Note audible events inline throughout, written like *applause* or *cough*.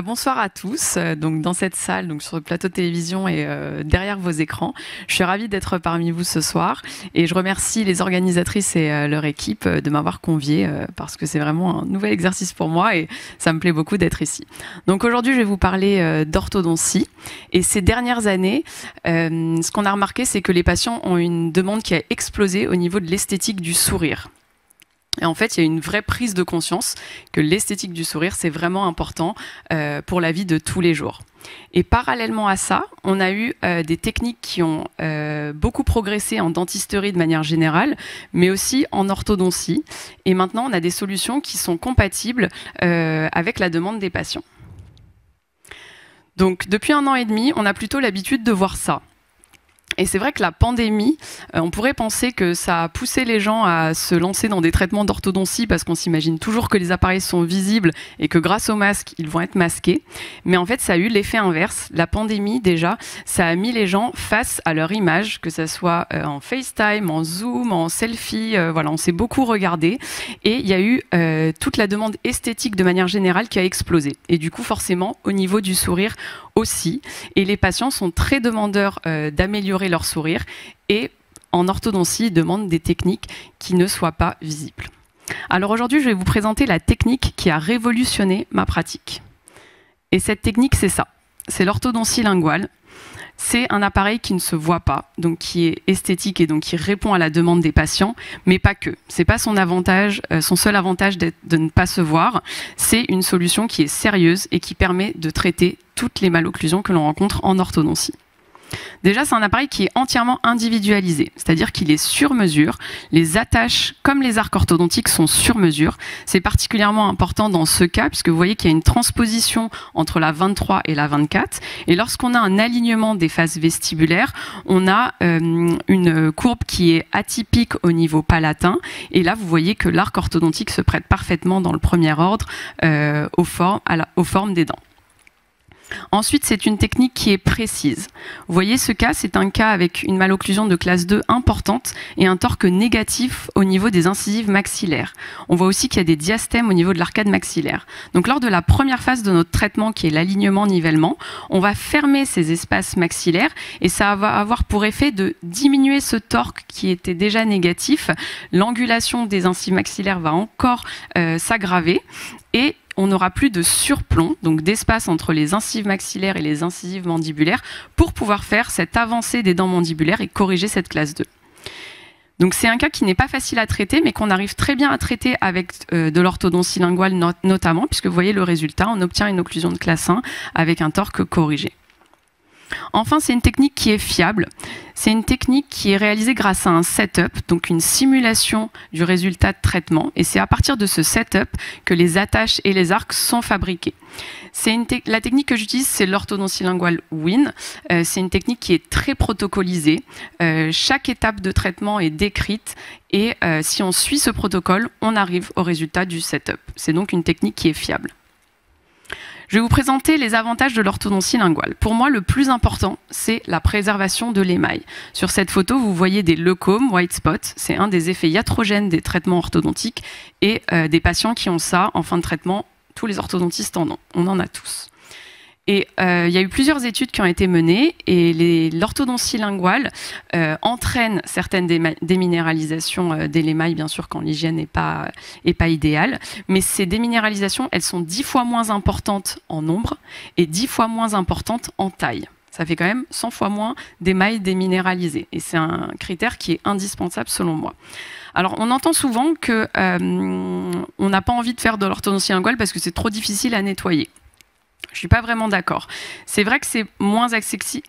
Bah, bonsoir à tous. Euh, donc dans cette salle, donc sur le plateau de télévision et euh, derrière vos écrans, je suis ravie d'être parmi vous ce soir et je remercie les organisatrices et euh, leur équipe de m'avoir conviée parce que c'est vraiment un nouvel exercice pour moi et ça me plaît beaucoup d'être ici. Donc aujourd'hui, je vais vous parler d'orthodontie et ces dernières années, ce qu'on a remarqué, c'est que les patients ont une demande qui a explosé au niveau de l'esthétique du sourire. Et en fait, il y a une vraie prise de conscience que l'esthétique du sourire, c'est vraiment important euh, pour la vie de tous les jours. Et parallèlement à ça, on a eu euh, des techniques qui ont euh, beaucoup progressé en dentisterie de manière générale, mais aussi en orthodontie. Et maintenant, on a des solutions qui sont compatibles avec la demande des patients. Donc, depuis un an et demi, on a plutôt l'habitude de voir ça. Et c'est vrai que la pandémie, euh, on pourrait penser que ça a poussé les gens à se lancer dans des traitements d'orthodontie parce qu'on s'imagine toujours que les appareils sont visibles et que grâce au masque, ils vont être masqués. Mais en fait, ça a eu l'effet inverse. La pandémie, déjà, ça a mis les gens face à leur image, que ce soit euh, en FaceTime, en Zoom, en selfie. Euh, voilà, on s'est beaucoup regardé. Et il y a eu toute la demande esthétique de manière générale qui a explosé. Et du coup, forcément, au niveau du sourire, aussi. Et les patients sont très demandeurs euh, d'améliorer leur sourire et en orthodontie, ils demandent des techniques qui ne soient pas visibles. Alors aujourd'hui, je vais vous présenter la technique qui a révolutionné ma pratique. Et cette technique, c'est ça. C'est l'orthodontie linguale. C'est un appareil qui ne se voit pas, donc qui est esthétique et donc qui répond à la demande des patients, mais pas que. C'est pas son avantage, euh, son seul avantage de ne pas se voir. C'est une solution qui est sérieuse et qui permet de traiter toutes les malocclusions que l'on rencontre en orthodontie. Déjà, c'est un appareil qui est entièrement individualisé, c'est-à-dire qu'il est sur mesure. Les attaches, comme les arcs orthodontiques, sont sur mesure. C'est particulièrement important dans ce cas, puisque vous voyez qu'il y a une transposition entre la 23 et la 24. Et lorsqu'on a un alignement des faces vestibulaires, on a euh, une courbe qui est atypique au niveau palatin. Et là, vous voyez que l'arc orthodontique se prête parfaitement dans le premier ordre euh, aux formes des dents. Ensuite, c'est une technique qui est précise. Vous voyez ce cas, c'est un cas avec une malocclusion de classe 2 importante et un torque négatif au niveau des incisives maxillaires. On voit aussi qu'il y a des diastèmes au niveau de l'arcade maxillaire. Donc lors de la première phase de notre traitement qui est l'alignement-nivellement, on va fermer ces espaces maxillaires et ça va avoir pour effet de diminuer ce torque qui était déjà négatif. L'angulation des incisives maxillaires va encore euh, s'aggraver et on n'aura plus de surplomb, donc d'espace entre les incisives maxillaires et les incisives mandibulaires, pour pouvoir faire cette avancée des dents mandibulaires et corriger cette classe 2. Donc c'est un cas qui n'est pas facile à traiter, mais qu'on arrive très bien à traiter avec euh, de l'orthodontie linguale notamment, puisque vous voyez le résultat, on obtient une occlusion de classe 1 avec un torque corrigé. Enfin, c'est une technique qui est fiable. C'est une technique qui est réalisée grâce à un setup, donc une simulation du résultat de traitement. Et c'est à partir de ce setup que les attaches et les arcs sont fabriqués. La technique que j'utilise, c'est l'orthodontie linguale WIN. Euh, c'est une technique qui est très protocolisée. Euh, chaque étape de traitement est décrite et euh, si on suit ce protocole, on arrive au résultat du setup. C'est donc une technique qui est fiable. Je vais vous présenter les avantages de l'orthodontie linguale. Pour moi, le plus important, c'est la préservation de l'émail. Sur cette photo, vous voyez des leucomes, white spots. C'est un des effets iatrogènes des traitements orthodontiques et euh, des patients qui ont ça en fin de traitement. Tous les orthodontistes en ont. On en a tous. Et euh, il y a eu plusieurs études qui ont été menées et l'orthodontie linguale euh, entraîne certaines déminéralisations euh, des l'émail, bien sûr, quand l'hygiène n'est pas, idéale. Mais ces déminéralisations, elles sont dix fois moins importantes en nombre et dix fois moins importantes en taille. Ça fait quand même 100 fois moins d'émail déminéralisé. Et c'est un critère qui est indispensable selon moi. Alors, on entend souvent que on n'a pas envie de faire de l'orthodontie linguale parce que c'est trop difficile à nettoyer. Je suis pas vraiment d'accord. C'est vrai que c'est moins accessible,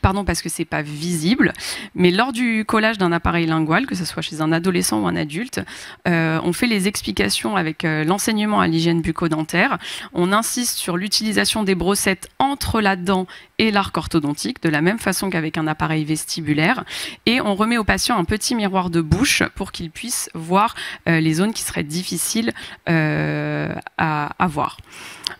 pardon, parce que c'est pas visible, mais lors du collage d'un appareil lingual, que ce soit chez un adolescent ou un adulte, euh, on fait les explications avec euh, l'enseignement à l'hygiène bucco-dentaire. On insiste sur l'utilisation des brossettes entre la dent et l'arc orthodontique, de la même façon qu'avec un appareil vestibulaire, et on remet au patient un petit miroir de bouche pour qu'il puisse voir euh, les zones qui seraient difficiles à, à voir.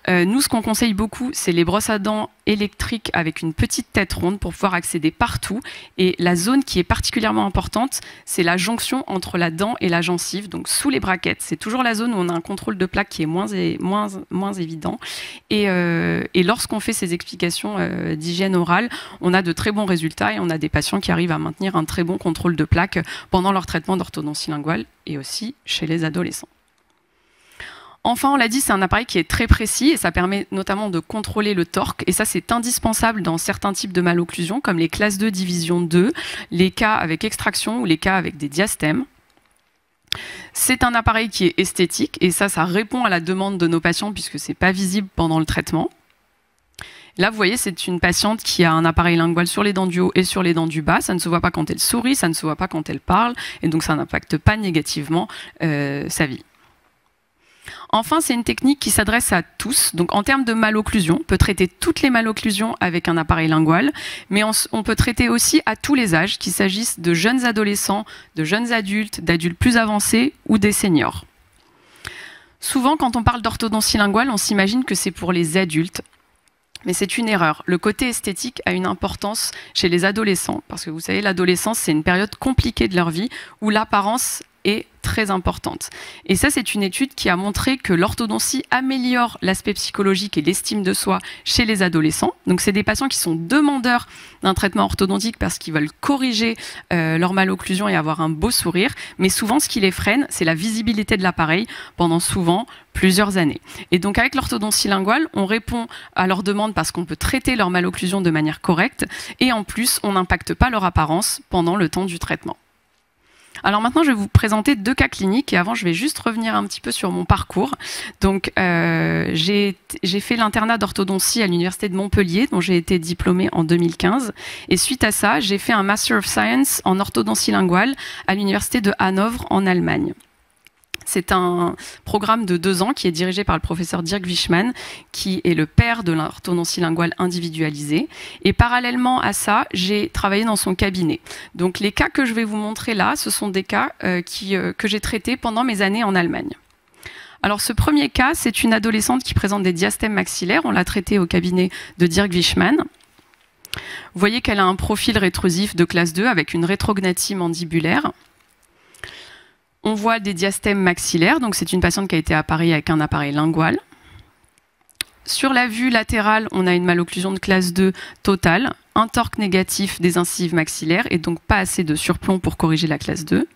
nous, ce qu'on conseille beaucoup, c'est les brosses à dents électriques avec une petite ronde pour pouvoir accéder partout. Et la zone qui est particulièrement importante, c'est la jonction entre la dent et la gencive, donc sous les braquettes. C'est toujours la zone où on a un contrôle de plaque qui est moins, moins, moins évident. Et, euh, et lorsqu'on fait ces explications euh, d'hygiène orale, on a de très bons résultats et on a des patients qui arrivent à maintenir un très bon contrôle de plaque pendant leur traitement d'orthodontie linguale et aussi chez les adolescents. Enfin, on l'a dit, c'est un appareil qui est très précis et ça permet notamment de contrôler le torque. Et ça, c'est indispensable dans certains types de malocclusion, comme les classes 2 division 2, les cas avec extraction ou les cas avec des diastèmes. C'est un appareil qui est esthétique et ça, ça répond à la demande de nos patients puisque c'est pas visible pendant le traitement. Là, vous voyez, c'est une patiente qui a un appareil lingual sur les dents du haut et sur les dents du bas. Ça ne se voit pas quand elle sourit, ça ne se voit pas quand elle parle, et donc ça n'impacte pas négativement euh, sa vie. Enfin, c'est une technique qui s'adresse à tous. Donc, en termes de malocclusion, on peut traiter toutes les malocclusions avec un appareil lingual, mais on, peut traiter aussi à tous les âges, qu'il s'agisse de jeunes adolescents, de jeunes adultes, d'adultes plus avancés ou des seniors. Souvent, quand on parle d'orthodontie linguale, on s'imagine que c'est pour les adultes. Mais c'est une erreur. Le côté esthétique a une importance chez les adolescents, parce que vous savez, l'adolescence, c'est une période compliquée de leur vie où l'apparence très importante. Et ça, c'est une étude qui a montré que l'orthodontie améliore l'aspect psychologique et l'estime de soi chez les adolescents. Donc, c'est des patients qui sont demandeurs d'un traitement orthodontique parce qu'ils veulent corriger euh, leur malocclusion et avoir un beau sourire. Mais souvent, ce qui les freine, c'est la visibilité de l'appareil pendant souvent plusieurs années. Et donc, avec l'orthodontie linguale, on répond à leurs demandes parce qu'on peut traiter leur malocclusion de manière correcte et en plus, on n'impacte pas leur apparence pendant le temps du traitement. Alors maintenant, je vais vous présenter deux cas cliniques et avant, je vais juste revenir un petit peu sur mon parcours. Donc, euh, j'ai fait l'internat d'orthodontie à l'université de Montpellier, dont j'ai été diplômée en 2015. Et suite à ça, j'ai fait un Master of Science en orthodontie linguale à l'université de Hanovre en Allemagne. C'est un programme de deux ans qui est dirigé par le professeur Dirk Wichmann, qui est le père de l'orthodontie linguale individualisée. Et parallèlement à ça, j'ai travaillé dans son cabinet. Donc les cas que je vais vous montrer là, ce sont des cas euh, euh, que j'ai traités pendant mes années en Allemagne. Alors ce premier cas, c'est une adolescente qui présente des diastèmes maxillaires. On l'a traité au cabinet de Dirk Wichmann. Vous voyez qu'elle a un profil rétrosif de classe 2 avec une rétrognathie mandibulaire. On voit des diastèmes maxillaires, donc c'est une patiente qui a été appareillée avec un appareil lingual. Sur la vue latérale, on a une malocclusion de classe 2 totale, un torque négatif des incisives maxillaires et donc pas assez de surplomb pour corriger la classe 2.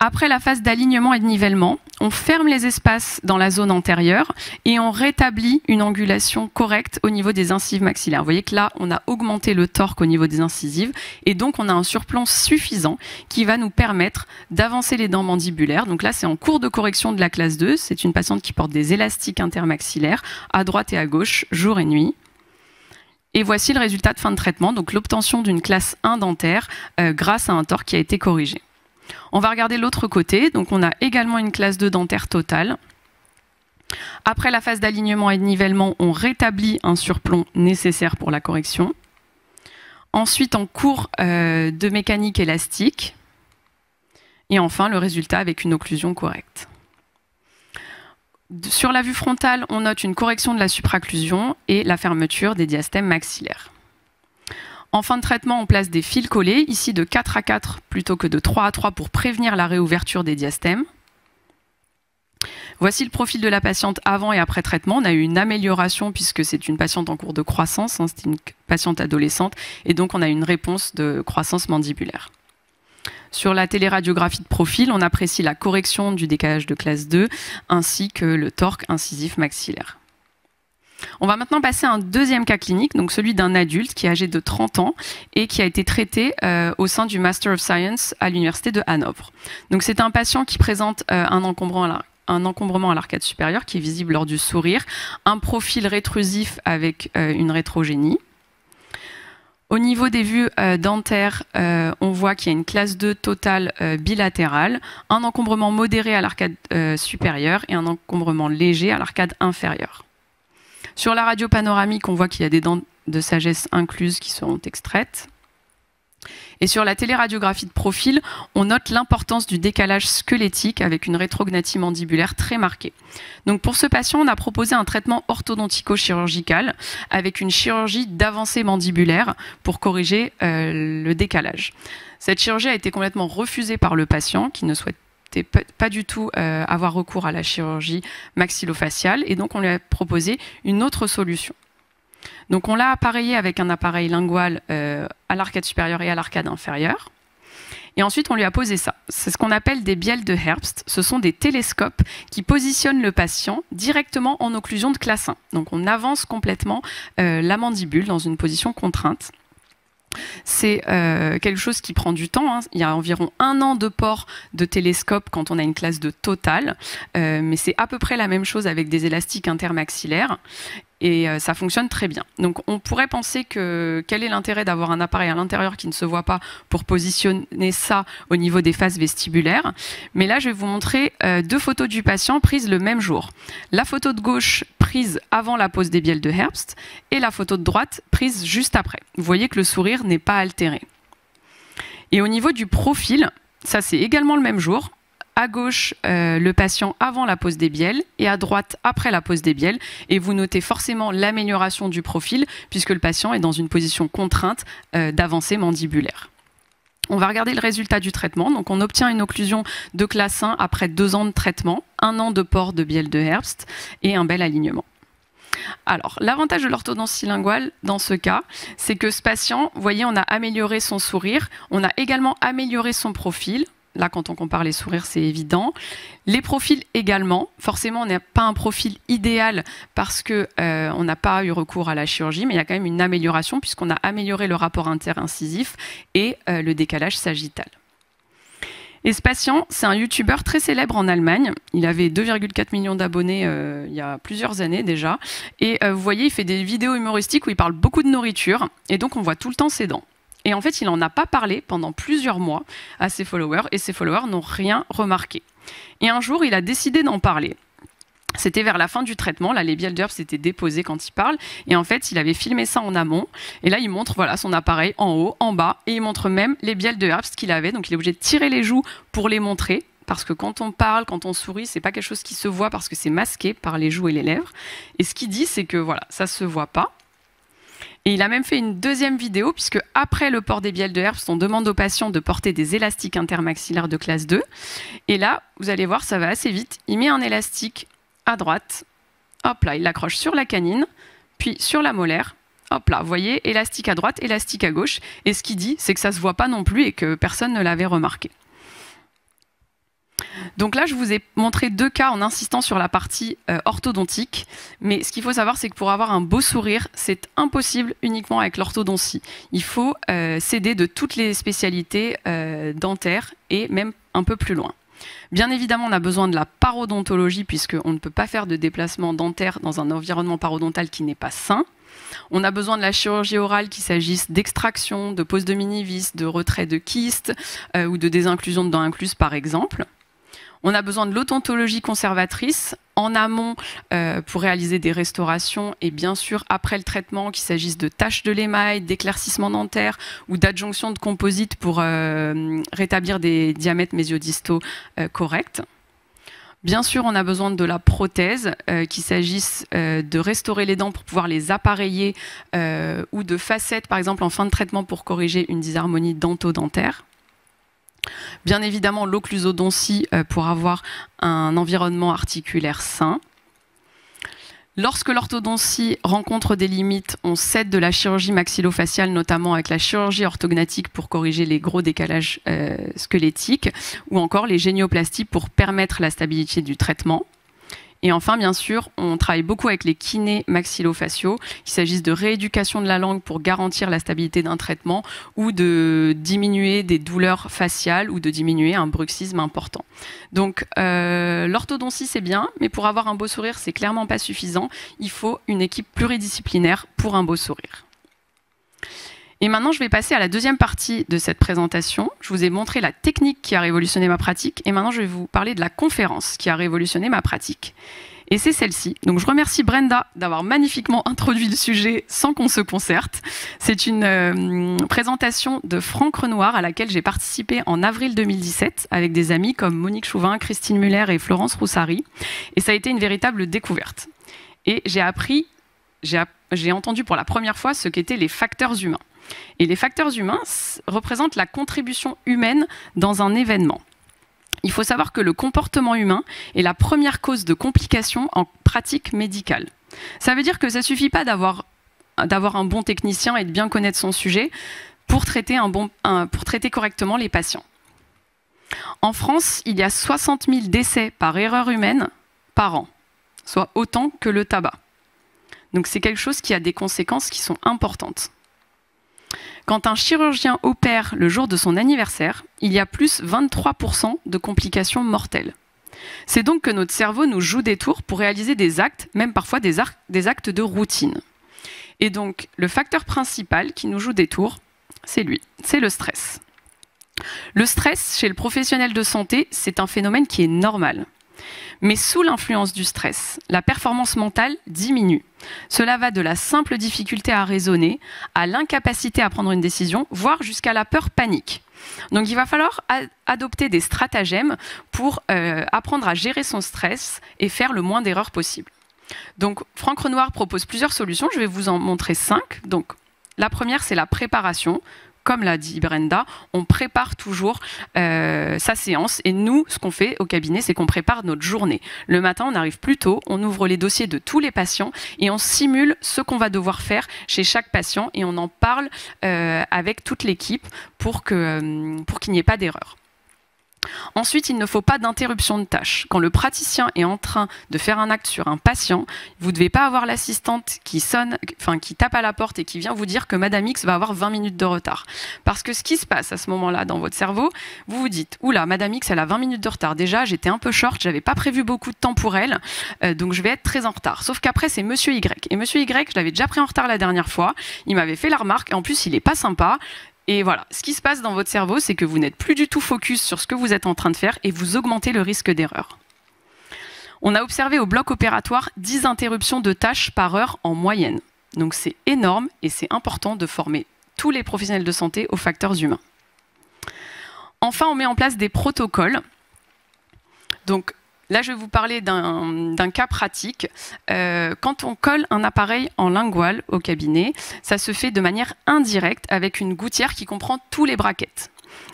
Après la phase d'alignement et de nivellement, on ferme les espaces dans la zone antérieure et on rétablit une angulation correcte au niveau des incisives maxillaires. Vous voyez que là, on a augmenté le torque au niveau des incisives et donc on a un surplomb suffisant qui va nous permettre d'avancer les dents mandibulaires. Donc là, c'est en cours de correction de la classe 2. C'est une patiente qui porte des élastiques intermaxillaires à droite et à gauche, jour et nuit. Et voici le résultat de fin de traitement, donc l'obtention d'une classe 1 dentaire euh, grâce à un torque qui a été corrigé. On va regarder l'autre côté. Donc on a également une classe de dentaire totale. Après la phase d'alignement et de nivellement, on rétablit un surplomb nécessaire pour la correction. Ensuite, en cours euh, de mécanique élastique. Et enfin, le résultat avec une occlusion correcte. Sur la vue frontale, on note une correction de la supraclusion et la fermeture des diastèmes maxillaires. En fin de traitement, on place des fils collés, ici de 4 à 4 plutôt que de 3 à 3 pour prévenir la réouverture des diastèmes. Voici le profil de la patiente avant et après traitement. On a eu une amélioration puisque c'est une patiente en cours de croissance, hein, c'est une patiente adolescente, et donc on a une réponse de croissance mandibulaire. Sur la téléradiographie de profil, on apprécie la correction du décalage de classe 2 ainsi que le torque incisif maxillaire. On va maintenant passer à un deuxième cas clinique, donc celui d'un adulte qui est âgé de 30 ans et qui a été traité euh, au sein du Master of Science à l'université de Hanovre. C'est un patient qui présente euh, un encombrement à l'arcade supérieure qui est visible lors du sourire, un profil rétrusif avec euh, une rétrogénie. Au niveau des vues dentaires, on voit qu'il y a une classe 2 totale bilatérale, un encombrement modéré à l'arcade supérieure et un encombrement léger à l'arcade inférieure. Sur la radio panoramique, on voit qu'il y a des dents de sagesse incluses qui seront extraites. Et sur la téléradiographie de profil, on note l'importance du décalage squelettique avec une rétrognathie mandibulaire très marquée. Donc pour ce patient, on a proposé un traitement orthodontico-chirurgical avec une chirurgie d'avancée mandibulaire pour corriger euh, le décalage. Cette chirurgie a été complètement refusée par le patient qui ne pas du tout euh, avoir recours à la chirurgie maxillofaciale et donc on lui a proposé une autre solution. Donc on l'a appareillé avec un appareil lingual euh, à l'arcade supérieure et à l'arcade inférieure. Et ensuite, on lui a posé ça. C'est ce qu'on appelle des bielles de Herbst. Ce sont des télescopes qui positionnent le patient directement en occlusion de classe 1. Donc, on avance complètement euh, la mandibule dans une position contrainte. C'est euh, quelque chose qui prend du temps. Hein. Il y a environ un an de port de télescope quand on a une classe de total, mais c'est à peu près la même chose avec des élastiques intermaxillaires et euh, ça fonctionne très bien. Donc on pourrait penser que quel est l'intérêt d'avoir un appareil à l'intérieur qui ne se voit pas pour positionner ça au niveau des faces vestibulaires. Mais là, je vais vous montrer euh, deux photos du patient prises le même jour. La photo de gauche prise avant la pose des bielles de Herbst et la photo de droite prise juste après. Vous voyez que le sourire n'est pas altéré. Et au niveau du profil, ça c'est également le même jour à gauche euh, le patient avant la pose des bielles et à droite après la pose des bielles. Et vous notez forcément l'amélioration du profil puisque le patient est dans une position contrainte euh, d'avancée mandibulaire. On va regarder le résultat du traitement. Donc, on obtient une occlusion de classe 1 après deux ans de traitement, un an de port de bielle de Herbst et un bel alignement. Alors, l'avantage de l'orthodontie linguale dans ce cas, c'est que ce patient, vous voyez, on a amélioré son sourire, on a également amélioré son profil, Là, quand on compare les sourires, c'est évident. Les profils également. Forcément, on n'a pas un profil idéal parce qu'on euh, n'a pas eu recours à la chirurgie, mais il y a quand même une amélioration puisqu'on a amélioré le rapport interincisif et euh, le décalage sagittal. Et ce patient, c'est un youtubeur très célèbre en Allemagne. Il avait 2,4 millions d'abonnés euh, il y a plusieurs années déjà. Et vous voyez, il fait des vidéos humoristiques où il parle beaucoup de nourriture. Et donc, on voit tout le temps ses dents. Et en fait, il n'en a pas parlé pendant plusieurs mois à ses followers et ses followers n'ont rien remarqué. Et un jour, il a décidé d'en parler. C'était vers la fin du traitement, là les d'herbe s'étaient déposées quand il parle, et en fait il avait filmé ça en amont, et là il montre voilà son appareil en haut, en bas, et il montre même les bielles de herbe qu'il avait, donc il est obligé de tirer les joues pour les montrer, parce que quand on parle, quand on sourit, c'est pas quelque chose qui se voit parce que c'est masqué par les joues et les lèvres. Et ce qu'il dit, c'est que voilà, ça se voit pas. Et il a même fait une deuxième vidéo, puisque après le port des bielles de Herbst, on demande aux patients de porter des élastiques intermaxillaires de classe 2. Et là, vous allez voir, ça va assez vite. Il met un élastique à droite. Hop là, il l'accroche sur la canine, puis sur la molaire. Hop là, vous voyez, élastique à droite, élastique à gauche. Et ce qu'il dit, c'est que ça ne se voit pas non plus et que personne ne l'avait remarqué. Donc là, je vous ai montré deux cas en insistant sur la partie euh, orthodontique. Mais ce qu'il faut savoir, c'est que pour avoir un beau sourire, c'est impossible uniquement avec l'orthodontie. Il faut euh, s'aider de toutes les spécialités euh, dentaires et même un peu plus loin. Bien évidemment, on a besoin de la parodontologie puisqu'on ne peut pas faire de déplacement dentaire dans un environnement parodontal qui n'est pas sain. On a besoin de la chirurgie orale, qu'il s'agisse d'extraction, de pose de mini-vis, de retrait de kystes ou de désinclusion de dents incluses par exemple. On a besoin de l'odontologie conservatrice en amont euh, pour réaliser des restaurations et bien sûr après le traitement, qu'il s'agisse de taches de l'émail, d'éclaircissement dentaire ou d'adjonction de composite pour euh, rétablir des diamètres mésiodistaux euh, corrects. Bien sûr, on a besoin de la prothèse, qu'il s'agisse de restaurer les dents pour pouvoir les appareiller ou de facettes, par exemple, en fin de traitement pour corriger une disharmonie dento-dentaire. Bien évidemment, l'occlusodontie euh, pour avoir un environnement articulaire sain. Lorsque l'orthodontie rencontre des limites, on cède de la chirurgie maxillofaciale, notamment avec la chirurgie orthognatique pour corriger les gros décalages euh, squelettiques, ou encore les génioplasties pour permettre la stabilité du traitement. Et enfin, bien sûr, on travaille beaucoup avec les kinés maxillofaciaux, qu'il s'agisse de rééducation de la langue pour garantir la stabilité d'un traitement ou de diminuer des douleurs faciales ou de diminuer un bruxisme important. Donc, euh, l'orthodontie, c'est bien, mais pour avoir un beau sourire, c'est clairement pas suffisant. Il faut une équipe pluridisciplinaire pour un beau sourire. Et maintenant, je vais passer à la deuxième partie de cette présentation. Je vous ai montré la technique qui a révolutionné ma pratique et maintenant je vais vous parler de la conférence qui a révolutionné ma pratique. Et c'est celle-ci. Donc je remercie Brenda d'avoir magnifiquement introduit le sujet sans qu'on se concerte. C'est une euh, présentation de Franck Renoir à laquelle j'ai participé en avril 2017 avec des amis comme Monique Chouvin, Christine Muller et Florence Roussari. Et ça a été une véritable découverte. Et j'ai appris, j'ai entendu pour la première fois ce qu'étaient les facteurs humains. Et les facteurs humains représentent la contribution humaine dans un événement. Il faut savoir que le comportement humain est la première cause de complications en pratique médicale. Ça veut dire que ça ne suffit pas d'avoir un bon technicien et de bien connaître son sujet pour traiter, un bon, pour traiter correctement les patients. En France, il y a 60 000 décès par erreur humaine par an, soit autant que le tabac. Donc c'est quelque chose qui a des conséquences qui sont importantes. Quand un chirurgien opère le jour de son anniversaire, il y a plus 23% de complications mortelles. C'est donc que notre cerveau nous joue des tours pour réaliser des actes, même parfois des, actes de routine. Et donc, le facteur principal qui nous joue des tours, c'est lui, c'est le stress. Le stress, chez le professionnel de santé, c'est un phénomène qui est normal. Mais sous l'influence du stress, la performance mentale diminue. Cela va de la simple difficulté à raisonner à l'incapacité à prendre une décision, voire jusqu'à la peur panique. Donc il va falloir adopter des stratagèmes pour euh, apprendre à gérer son stress et faire le moins d'erreurs possible. Donc Franck Renoir propose plusieurs solutions, je vais vous en montrer cinq. Donc la première, c'est la préparation comme l'a dit Brenda, on prépare toujours euh, sa séance. Et nous, ce qu'on fait au cabinet, c'est qu'on prépare notre journée. Le matin, on arrive plus tôt, on ouvre les dossiers de tous les patients et on simule ce qu'on va devoir faire chez chaque patient et on en parle euh, avec toute l'équipe euh, pour qu'il n'y ait pas d'erreur. Ensuite, il ne faut pas d'interruption de tâche. Quand le praticien est en train de faire un acte sur un patient, vous ne devez pas avoir l'assistante qui sonne, enfin qui tape à la porte et qui vient vous dire que Madame X va avoir 20 minutes de retard. Parce que ce qui se passe à ce moment-là dans votre cerveau, vous vous dites oula, Madame X, elle a 20 minutes de retard. Déjà, j'étais un peu short, j'avais pas prévu beaucoup de temps pour elle, euh, donc je vais être très en retard. Sauf qu'après, c'est Monsieur Y. Et Monsieur Y, je l'avais déjà pris en retard la dernière fois. Il m'avait fait la remarque et en plus, il est pas sympa. Et voilà, ce qui se passe dans votre cerveau, c'est que vous n'êtes plus du tout focus sur ce que vous êtes en train de faire et vous augmentez le risque d'erreur. On a observé au bloc opératoire 10 interruptions de tâches par heure en moyenne. Donc c'est énorme et c'est important de former tous les professionnels de santé aux facteurs humains. Enfin, on met en place des protocoles. Donc Là, je vais vous parler d'un cas pratique. Euh, quand on colle un appareil en lingual au cabinet, ça se fait de manière indirecte avec une gouttière qui comprend tous les braquettes.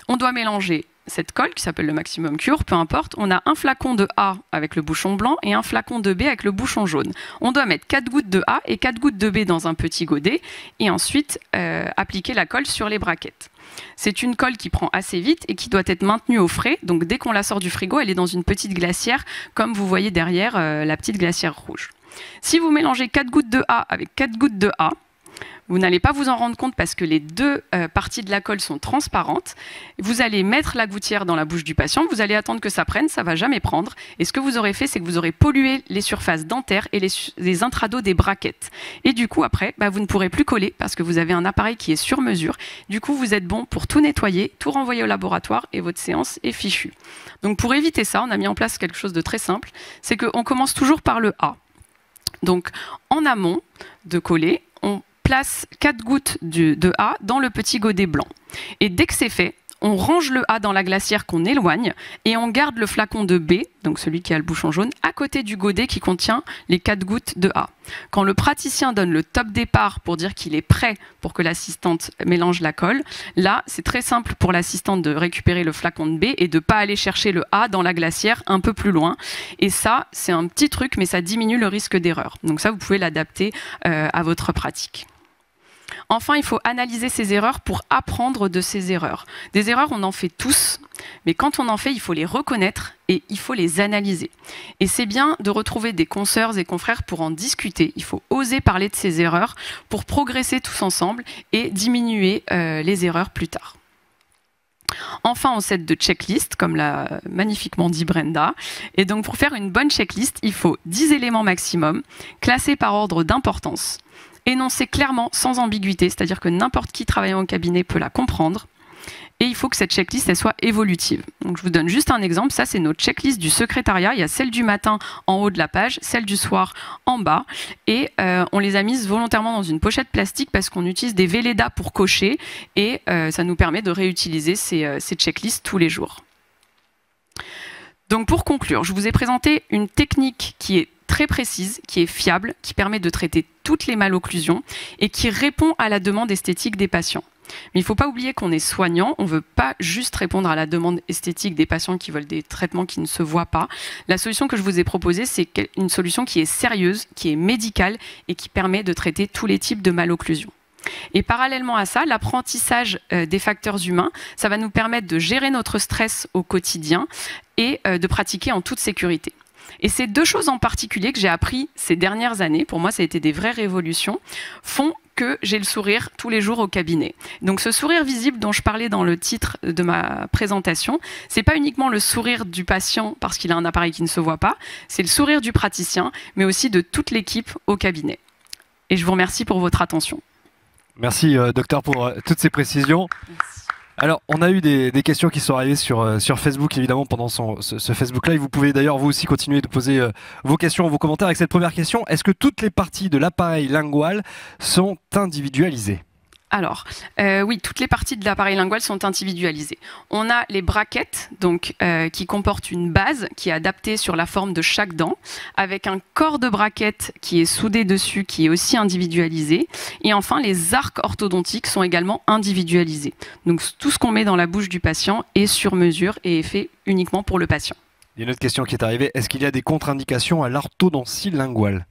On doit mélanger cette colle qui s'appelle le maximum cure, peu importe, on a un flacon de A avec le bouchon blanc et un flacon de B avec le bouchon jaune. On doit mettre 4 gouttes de A et 4 gouttes de B dans un petit godet et ensuite euh, appliquer la colle sur les braquettes. C'est une colle qui prend assez vite et qui doit être maintenue au frais. Donc dès qu'on la sort du frigo, elle est dans une petite glacière, comme vous voyez derrière euh, la petite glacière rouge. Si vous mélangez 4 gouttes de A avec 4 gouttes de A, vous n'allez pas vous en rendre compte parce que les deux euh, parties de la colle sont transparentes. Vous allez mettre la gouttière dans la bouche du patient, vous allez attendre que ça prenne, ça va jamais prendre. Et ce que vous aurez fait, c'est que vous aurez pollué les surfaces dentaires et les, intrados des braquettes. Et du coup, après, bah, vous ne pourrez plus coller parce que vous avez un appareil qui est sur mesure. Du coup, vous êtes bon pour tout nettoyer, tout renvoyer au laboratoire et votre séance est fichue. Donc pour éviter ça, on a mis en place quelque chose de très simple, c'est qu'on commence toujours par le A. Donc en amont de coller, place 4 gouttes de A dans le petit godet blanc. Et dès que c'est fait, on range le A dans la glacière qu'on éloigne et on garde le flacon de B, donc celui qui a le bouchon jaune, à côté du godet qui contient les 4 gouttes de A. Quand le praticien donne le top départ pour dire qu'il est prêt pour que l'assistante mélange la colle, là, c'est très simple pour l'assistante de récupérer le flacon de B et de ne pas aller chercher le A dans la glacière un peu plus loin. Et ça, c'est un petit truc, mais ça diminue le risque d'erreur. Donc ça, vous pouvez l'adapter euh, à votre pratique. Enfin, il faut analyser ses erreurs pour apprendre de ses erreurs. Des erreurs, on en fait tous, mais quand on en fait, il faut les reconnaître et il faut les analyser. Et c'est bien de retrouver des consoeurs et confrères pour en discuter. Il faut oser parler de ses erreurs pour progresser tous ensemble et diminuer euh, les erreurs plus tard. Enfin, on set de checklist, comme l'a magnifiquement dit Brenda. Et donc, pour faire une bonne checklist, il faut 10 éléments maximum, classés par ordre d'importance énoncée clairement, sans ambiguïté, c'est-à-dire que n'importe qui travaillant au cabinet peut la comprendre, et il faut que cette checklist elle soit évolutive. Donc je vous donne juste un exemple, ça c'est notre checklist du secrétariat, il y a celle du matin en haut de la page, celle du soir en bas. Et euh, on les a mises volontairement dans une pochette plastique parce qu'on utilise des Velleda pour cocher. Et euh, ça nous permet de réutiliser ces, euh, ces checklists tous les jours. Donc pour conclure, je vous ai présenté une technique qui est très précise, qui est fiable, qui permet de traiter toutes les malocclusions et qui répond à la demande esthétique des patients. Mais il ne faut pas oublier qu'on est soignant, on ne veut pas juste répondre à la demande esthétique des patients qui veulent des traitements qui ne se voient pas. La solution que je vous ai proposée, c'est une solution qui est sérieuse, qui est médicale et qui permet de traiter tous les types de malocclusions. Et parallèlement à ça, l'apprentissage euh, des facteurs humains, ça va nous permettre de gérer notre stress au quotidien et euh, de pratiquer en toute sécurité. Et ces deux choses en particulier que j'ai appris ces dernières années, pour moi ça a été des vraies révolutions, font que j'ai le sourire tous les jours au cabinet. Donc ce sourire visible dont je parlais dans le titre de ma présentation, c'est pas uniquement le sourire du patient parce qu'il a un appareil qui ne se voit pas, c'est le sourire du praticien, mais aussi de toute l'équipe au cabinet. Et je vous remercie pour votre attention. Merci euh, docteur pour euh, toutes ces précisions. Alors, on a eu des, questions qui sont arrivées sur, euh, Facebook, évidemment, pendant ce, Facebook Live. Vous pouvez d'ailleurs, vous aussi, continuer de poser vos questions, vos commentaires avec cette première question. Est-ce que toutes les parties de l'appareil lingual sont individualisées? Alors, euh, oui, toutes les parties de l'appareil lingual sont individualisées. On a les braquettes, donc, euh, qui comportent une base qui est adaptée sur la forme de chaque dent, avec un corps de braquette qui est soudé dessus, qui est aussi individualisé. Et enfin, les arcs orthodontiques sont également individualisés. Donc, tout ce qu'on met dans la bouche du patient est sur mesure et est fait uniquement pour le patient. Il y a une autre question qui est arrivée. Est-ce qu'il y a des contre-indications à l'orthodontie linguale?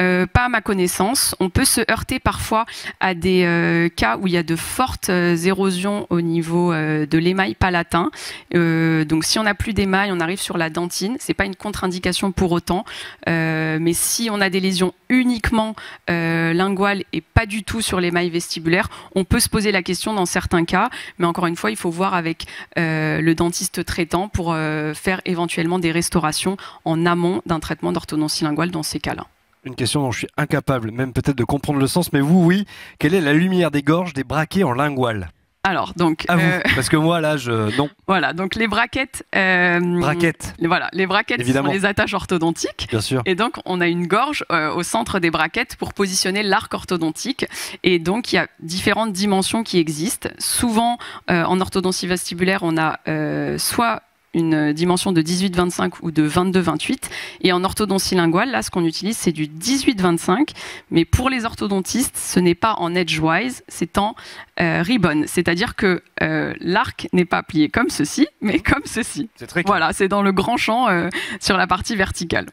Euh, pas à ma connaissance. On peut se heurter parfois à des euh, cas où il y a de fortes euh, érosions au niveau de l'émail palatin. donc si on n'a plus d'émail, on arrive sur la dentine. C'est pas une contre-indication pour autant. mais si on a des lésions uniquement linguales et pas du tout sur l'émail vestibulaire, on peut se poser la question dans certains cas. Mais encore une fois, il faut voir avec le dentiste traitant pour faire éventuellement des restaurations en amont d'un traitement d'orthodontie linguale dans ces cas-là une question dont je suis incapable même peut-être de comprendre le sens, mais vous, oui. Quelle est la lumière des gorges des braquets en lingual? Alors, donc. À vous, euh, parce que moi, là, je. Non. *laughs* Voilà, donc les braquettes. Euh, braquettes. voilà, les braquettes Évidemment. sont les attaches orthodontiques. Bien sûr. Et donc, on a une gorge euh, au centre des braquettes pour positionner l'arc orthodontique. Et donc, il y a différentes dimensions qui existent. Souvent, en orthodontie vestibulaire, on a soit une dimension de 18-25 ou de 22-28. Et en orthodontie linguale, là, ce qu'on utilise, c'est du 18-25. Mais pour les orthodontistes, ce n'est pas en edgewise, c'est en euh, ribbon. C'est-à-dire que euh, l'arc n'est pas plié comme ceci, mais comme ceci. C'est très Voilà, c'est dans le grand champ euh, sur la partie verticale.